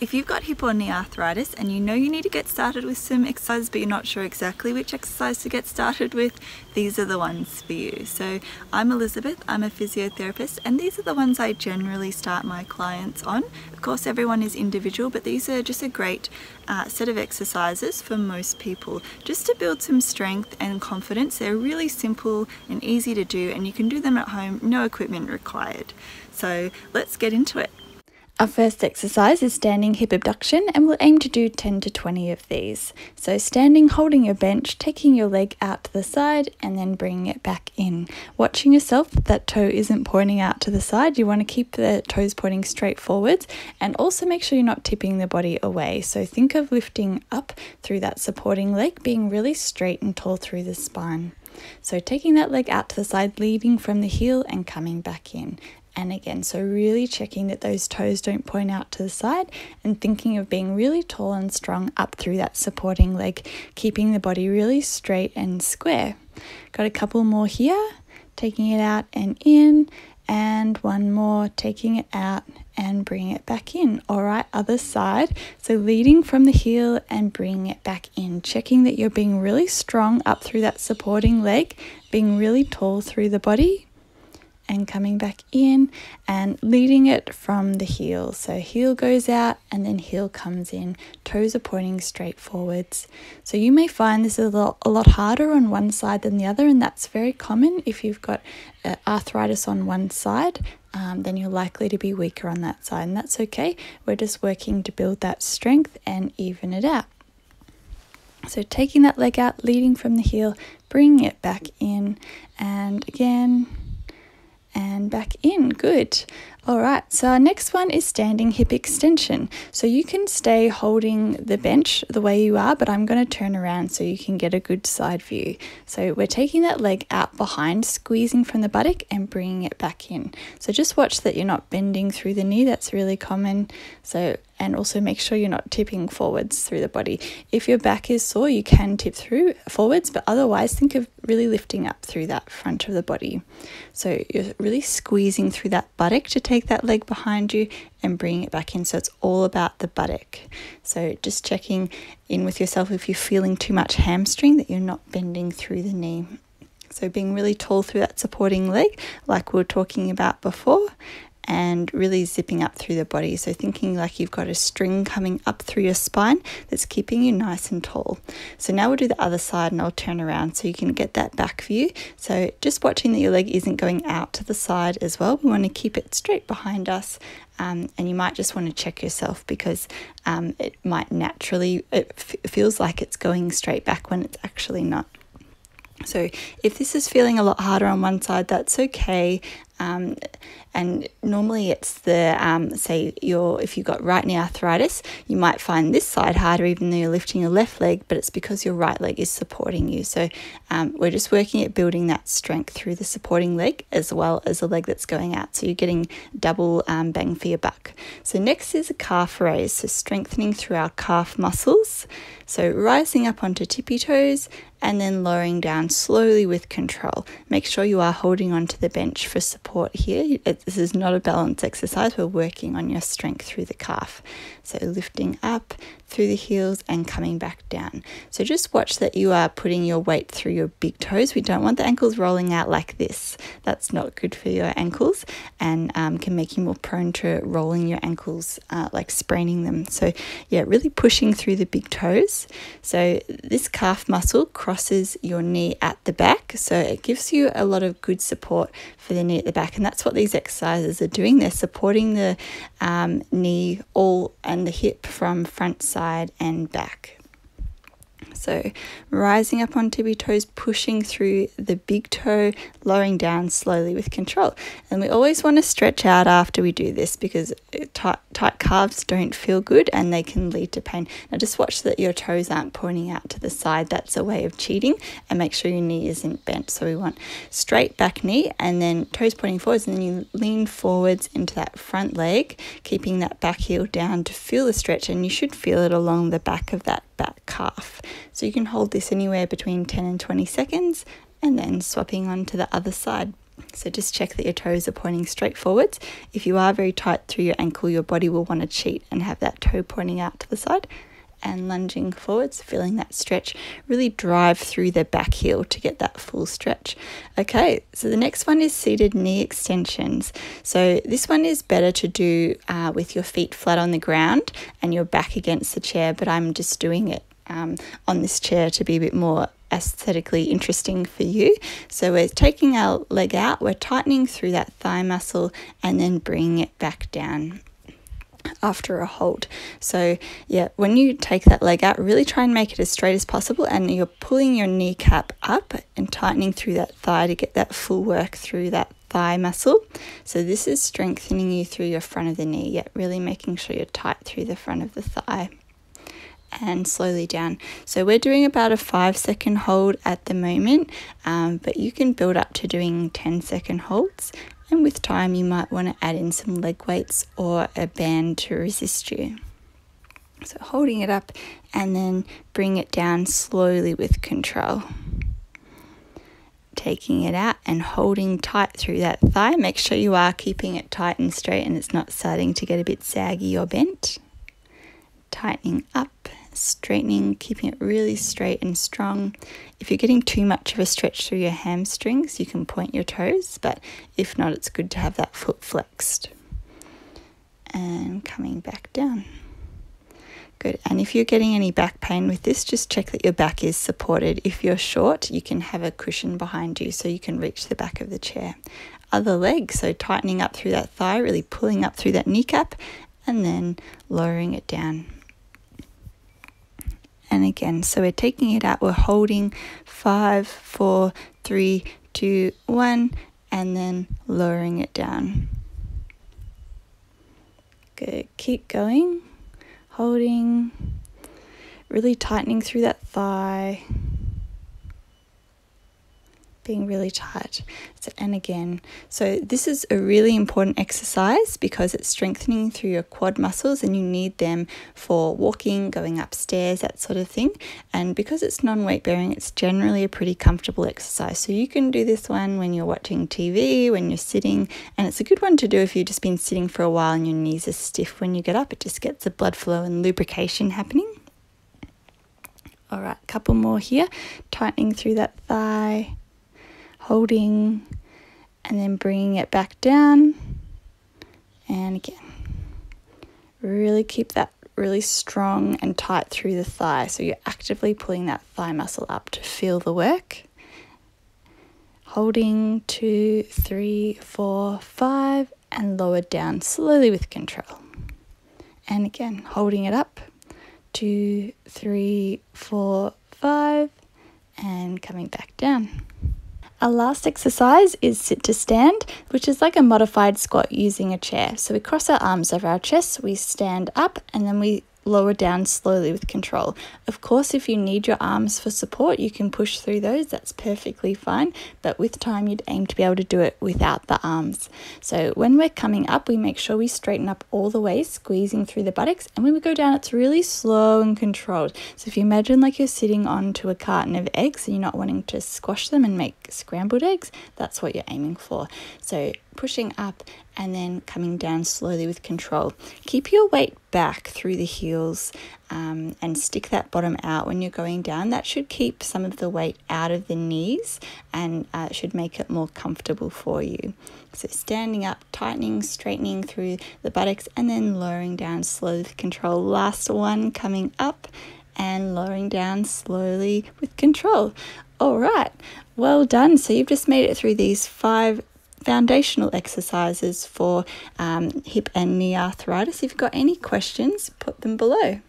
If you've got hip or knee arthritis and you know you need to get started with some exercises but you're not sure exactly which exercise to get started with, these are the ones for you. So I'm Elizabeth, I'm a physiotherapist and these are the ones I generally start my clients on. Of course everyone is individual but these are just a great uh, set of exercises for most people just to build some strength and confidence. They're really simple and easy to do and you can do them at home, no equipment required. So let's get into it. Our first exercise is standing hip abduction and we'll aim to do 10 to 20 of these. So standing, holding your bench, taking your leg out to the side and then bringing it back in. Watching yourself that, toe isn't pointing out to the side. You want to keep the toes pointing straight forwards and also make sure you're not tipping the body away. So think of lifting up through that supporting leg, being really straight and tall through the spine. So taking that leg out to the side, leading from the heel and coming back in and again. So, really checking that those toes don't point out to the side and thinking of being really tall and strong up through that supporting leg, keeping the body really straight and square. Got a couple more here, taking it out and in, and one more, taking it out and bringing it back in. All right, other side. So, leading from the heel and bringing it back in, checking that you're being really strong up through that supporting leg, being really tall through the body and coming back in and leading it from the heel. So heel goes out and then heel comes in. Toes are pointing straight forwards. So you may find this is a lot, a lot harder on one side than the other, and that's very common if you've got uh, arthritis on one side. Um, then you're likely to be weaker on that side, and that's okay. We're just working to build that strength and even it out. So, taking that leg out, leading from the heel, bringing it back in, and again, and back in. Good. All right, so our next one is standing hip extension. So you can stay holding the bench the way you are, but I'm going to turn around so you can get a good side view. So we're taking that leg out behind, squeezing from the buttock and bringing it back in. So just watch that you're not bending through the knee, that's really common. So and also make sure you're not tipping forwards through the body. If your back is sore, you can tip through forwards, but otherwise think of really lifting up through that front of the body. So you're really squeezing through that buttock to take that leg behind you and bringing it back in. So it's all about the buttock. So just checking in with yourself if you're feeling too much hamstring that you're not bending through the knee. So being really tall through that supporting leg, like we were talking about before, and really zipping up through the body. So, thinking like you've got a string coming up through your spine that's keeping you nice and tall. So, now we'll do the other side and I'll turn around so you can get that back view. So, just watching that your leg isn't going out to the side as well. We want to keep it straight behind us. Um, and you might just want to check yourself because um, it might naturally, it feels like it's going straight back when it's actually not. So, if this is feeling a lot harder on one side, that's okay. Um, and normally it's the um, say you're if you've got right knee arthritis you might find this side harder even though you're lifting your left leg but it's because your right leg is supporting you. So um, we're just working at building that strength through the supporting leg as well as the leg that's going out. So you're getting double um, bang for your buck. So next is a calf raise. So strengthening through our calf muscles. So rising up onto tippy toes and then lowering down slowly with control make sure you are holding onto the bench for support here this is not a balance exercise. We're working on your strength through the calf. So lifting up through the heels and coming back down. So just watch that you are putting your weight through your big toes. We don't want the ankles rolling out like this. That's not good for your ankles and um, can make you more prone to rolling your ankles, uh, like spraining them. So yeah, really pushing through the big toes. So this calf muscle crosses your knee at the back. So it gives you a lot of good support for the knee at the back. And that's what these exercises are doing. They're supporting the um, knee all and the hip from front, side, and back. So, rising up on tippy toes, pushing through the big toe, lowering down slowly with control. And we always want to stretch out after we do this because uh, tight, tight calves don't feel good and they can lead to pain. Now, just watch that your toes aren't pointing out to the side. That's a way of cheating. And make sure your knee isn't bent. So, we want straight back knee and then toes pointing forwards. And then you lean forwards into that front leg, keeping that back heel down to feel the stretch. And you should feel it along the back of that back calf. So you can hold this anywhere between 10 and 20 seconds and then swapping on to the other side. So just check that your toes are pointing straight forwards. If you are very tight through your ankle, your body will want to cheat and have that toe pointing out to the side and lunging forwards, feeling that stretch. Really drive through the back heel to get that full stretch. Okay, so the next one is seated knee extensions. So this one is better to do uh, with your feet flat on the ground and your back against the chair, but I'm just doing it um, on this chair to be a bit more aesthetically interesting for you. So we're taking our leg out, we're tightening through that thigh muscle and then bringing it back down after a hold. So, yeah, when you take that leg out, really try and make it as straight as possible, and you're pulling your kneecap up and tightening through that thigh to get that full work through that thigh muscle. So, this is strengthening you through your front of the knee, yet really making sure you're tight through the front of the thigh and slowly down. So we're doing about a five second hold at the moment, um, but you can build up to doing 10 second holds and with time you might want to add in some leg weights or a band to resist you. So holding it up and then bring it down slowly with control. Taking it out and holding tight through that thigh. Make sure you are keeping it tight and straight and it's not starting to get a bit saggy or bent. Tightening up straightening, keeping it really straight and strong. If you're getting too much of a stretch through your hamstrings, you can point your toes, but if not, it's good to have that foot flexed. And coming back down. Good. And if you're getting any back pain with this, just check that your back is supported. If you're short, you can have a cushion behind you so you can reach the back of the chair. Other leg, so tightening up through that thigh, really pulling up through that kneecap, and then lowering it down and again. So we're taking it out, we're holding five, four, three, two, one, and then lowering it down. Good. Keep going, holding, really tightening through that thigh being really tight. So, and again, so this is a really important exercise because it's strengthening through your quad muscles and you need them for walking, going upstairs, that sort of thing. And because it's non weight bearing, it's generally a pretty comfortable exercise. So you can do this one when you're watching TV, when you're sitting, and it's a good one to do if you've just been sitting for a while and your knees are stiff when you get up. It just gets the blood flow and lubrication happening. All right, couple more here. Tightening through that thigh holding and then bringing it back down and again. Really keep that really strong and tight through the thigh. So you're actively pulling that thigh muscle up to feel the work. Holding two three four five and lower down slowly with control. And again holding it up. Two three four five and coming back down our last exercise is sit to stand, which is like a modified squat using a chair. So we cross our arms over our chest, we stand up, and then we lower down slowly with control. Of course, if you need your arms for support, you can push through those, that's perfectly fine, but with time, you'd aim to be able to do it without the arms. So, when we're coming up, we make sure we straighten up all the way, squeezing through the buttocks, and when we go down, it's really slow and controlled. So, if you imagine like you're sitting onto a carton of eggs and you're not wanting to squash them and make scrambled eggs, that's what you're aiming for. So, pushing up and then coming down slowly with control. Keep your weight back through the heels um, and stick that bottom out when you're going down. That should keep some of the weight out of the knees and uh, should make it more comfortable for you. So, standing up, tightening, straightening through the buttocks, and then lowering down slowly with control. Last one coming up and lowering down slowly with control. All right, well done. So, you've just made it through these five foundational exercises for um, hip and knee arthritis. If you've got any questions, put them below.